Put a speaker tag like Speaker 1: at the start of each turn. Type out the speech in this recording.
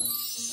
Speaker 1: Música